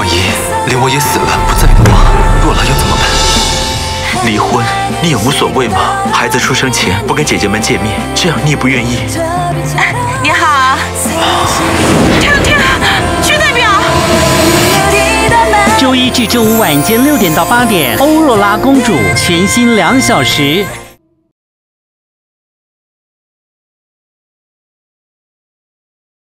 万一连我也死了，不再的话，若拉又怎么办？离婚你也无所谓吗？孩子出生前不跟姐姐们见面，这样你也不愿意。你好，跳跳，区代表。周一至周五晚间六点到八点，欧若拉公主全新两小时。